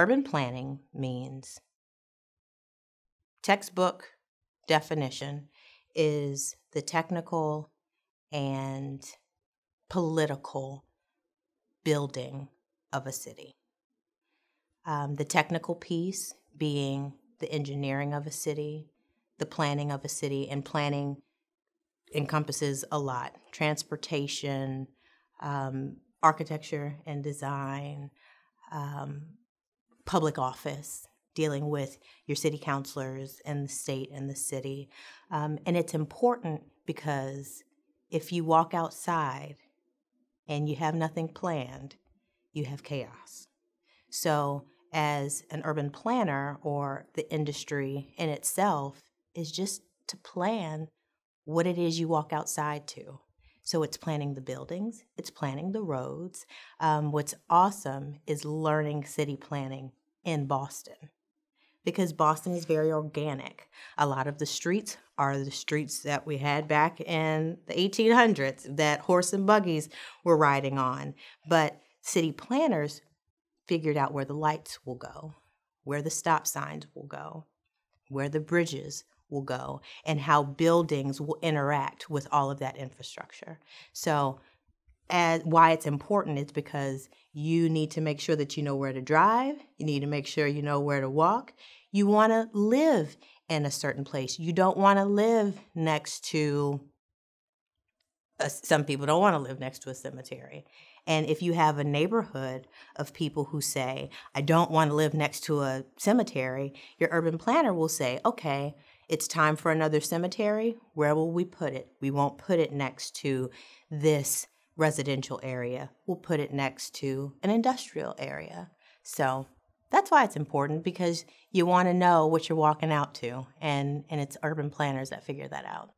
urban planning means textbook definition is the technical and political building of a city. Um, the technical piece being the engineering of a city, the planning of a city, and planning encompasses a lot transportation, um, architecture and design, um, public office, dealing with your city councilors and the state and the city. Um, and it's important because if you walk outside and you have nothing planned, you have chaos. So, as an urban planner or the industry in itself is just to plan what it is you walk outside to. So it's planning the buildings, it's planning the roads. Um, what's awesome is learning city planning in Boston because Boston is very organic. A lot of the streets are the streets that we had back in the 1800s that horse and buggies were riding on. But city planners figured out where the lights will go, where the stop signs will go, where the bridges will go, and how buildings will interact with all of that infrastructure. So, as why it's important is because you need to make sure that you know where to drive, you need to make sure you know where to walk. You want to live in a certain place. You don't want to live next to a, some people don't want to live next to a cemetery. And if you have a neighborhood of people who say, I don't want to live next to a cemetery, your urban planner will say, okay, it's time for another cemetery. Where will we put it? We won't put it next to this residential area. We'll put it next to an industrial area. So that's why it's important because you want to know what you're walking out to, and, and it's urban planners that figure that out.